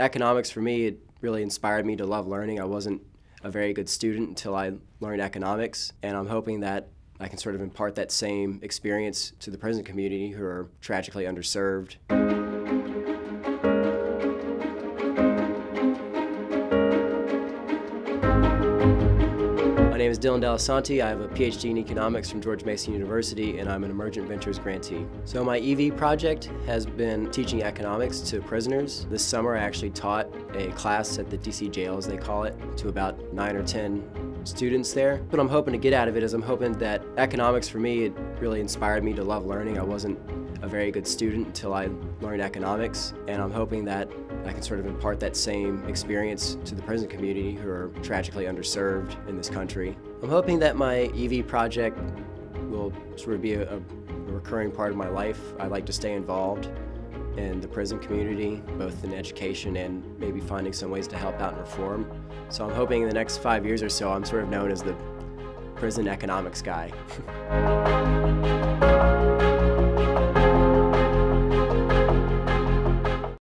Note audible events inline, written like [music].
Economics for me, it really inspired me to love learning. I wasn't a very good student until I learned economics, and I'm hoping that I can sort of impart that same experience to the prison community who are tragically underserved. My name is Dylan DelliSanti. I have a PhD in economics from George Mason University and I'm an Emergent Ventures grantee. So my EV project has been teaching economics to prisoners. This summer I actually taught a class at the DC jail as they call it to about nine or 10 students there. What I'm hoping to get out of it is I'm hoping that economics for me, it really inspired me to love learning. I wasn't a very good student until I learned economics and I'm hoping that I can sort of impart that same experience to the prison community who are tragically underserved in this country. I'm hoping that my EV project will sort of be a, a recurring part of my life. I like to stay involved in the prison community, both in education and maybe finding some ways to help out and reform. So I'm hoping in the next five years or so I'm sort of known as the prison economics guy. [laughs]